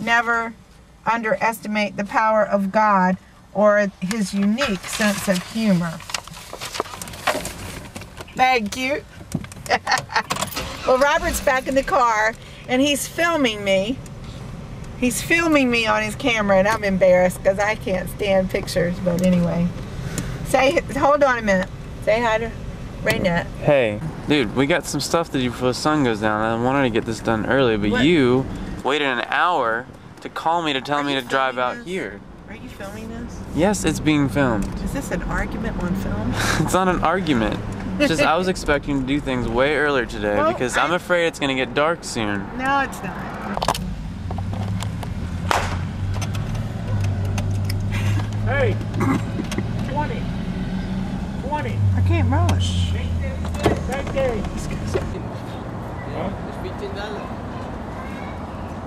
never underestimate the power of God or his unique sense of humor. Thank you. well, Robert's back in the car and he's filming me. He's filming me on his camera and I'm embarrassed because I can't stand pictures, but anyway. Say, hold on a minute. Say hi to Raynette. Hey, dude, we got some stuff to do before the sun goes down. I wanted to get this done early, but What? you waited an hour to call me to tell Are me to drive filming out this? here. Are you filming this? Yes, it's being filmed. Is this an argument on film? It's not an argument. It's just I was expecting to do things way earlier today Well, because I- I'm afraid it's gonna get dark soon. No, it's not. Hey, 20, 20, I can't rush. that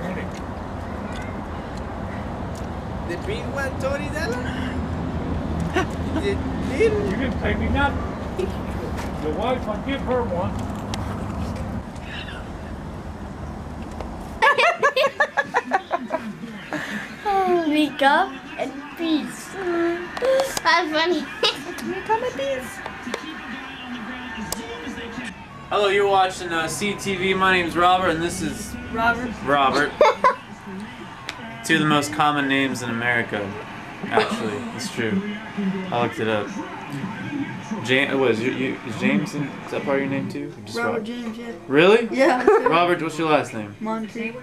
day. The big one, Tony Della? the You little didn't pay me nothing. Your wife, I'll give her one. Wake up and peace. That's funny. Hello, you're watching uh, CTV. My name's Robert, and this is Robert. Robert. Two of the most common names in America. Actually, it's true. I looked it up. James, what is, you, you, is James? In, is that part of your name too? Or just Robert James, yeah. Really? Yeah. Robert, what's your last name? Monty.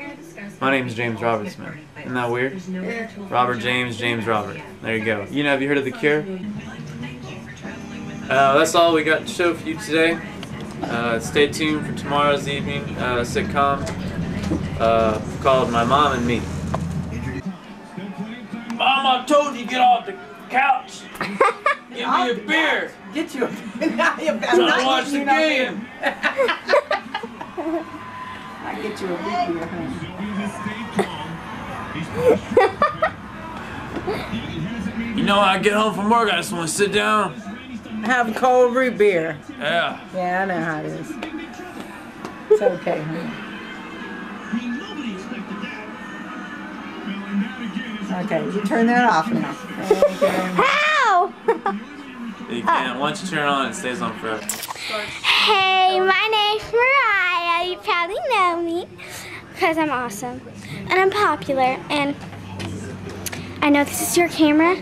My name's James Robert Smith. Isn't that weird? Yeah. Robert James, James Robert. There you go. You know, have you heard of The Cure? Uh, that's all we got to show for you today. Uh, stay tuned for tomorrow's evening uh, sitcom uh, called My Mom and Me. Mom, I told you get off the couch. Give me a beer. Get you a now you're not watch the getting you no beer. game. I get you a big beer, honey. You know, I get home from work, I just want to sit down. Have a cold root beer. Yeah. Yeah, I know how it is. It's okay, honey. Okay, you turn that off now. How? You can't. Once you turn it on, it stays on forever. Hey, my name's Mariah. You probably know me because I'm awesome and I'm popular. And I know this is your camera,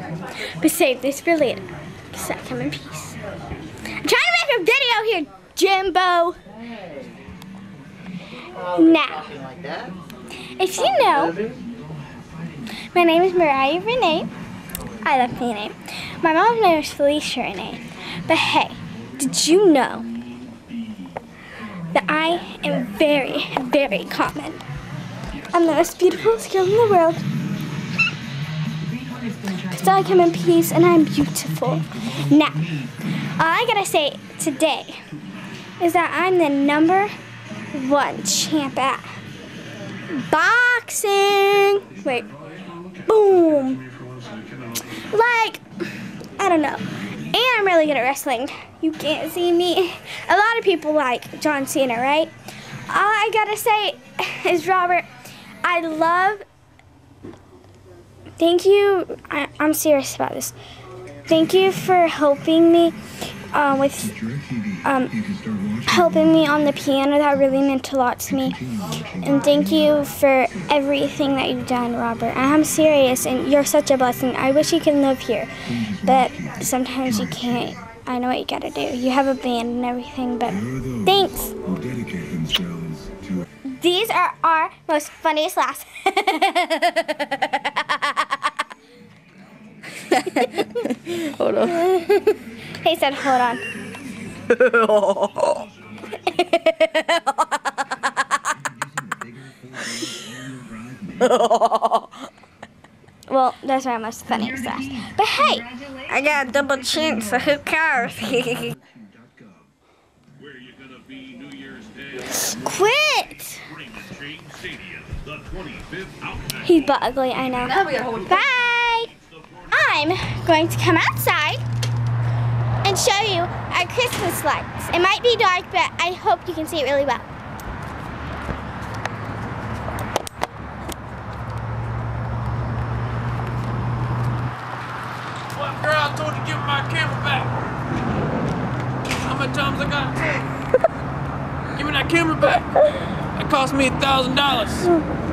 but save this for later because I come in peace. I'm trying to make a video here, Jimbo. Now, if you know, my name is Mariah Renee. I love the name. My mom's name is Felicia Renee. But hey, did you know that I am very, very common? I'm the most beautiful girl in the world. So I come in peace and I'm beautiful. Now, all I gotta say today is that I'm the number one champ at boxing. Wait, boom. Like, I don't know. And I'm really good at wrestling. You can't see me. A lot of people like John Cena, right? All I gotta say is, Robert, I love. Thank you. I, I'm serious about this. Thank you for helping me uh, with um, helping me on the piano. That really meant a lot to me. And thank you for everything that you've done, Robert. I'm serious, and you're such a blessing. I wish you could live here, but sometimes you can't. I know what you gotta do. You have a band and everything, but thanks. These are our most funniest laughs. Hold on. He said, hold on. well, those are our most funniest laughs. But hey, I got a double chin, so who cares? quit! He's but ugly, I know. Bye! I'm going to come outside and show you our Christmas lights. It might be dark, but I hope you can see it really well. What girl, told you to give my camera back. How many times I got? give me that camera back. That cost me a thousand dollars.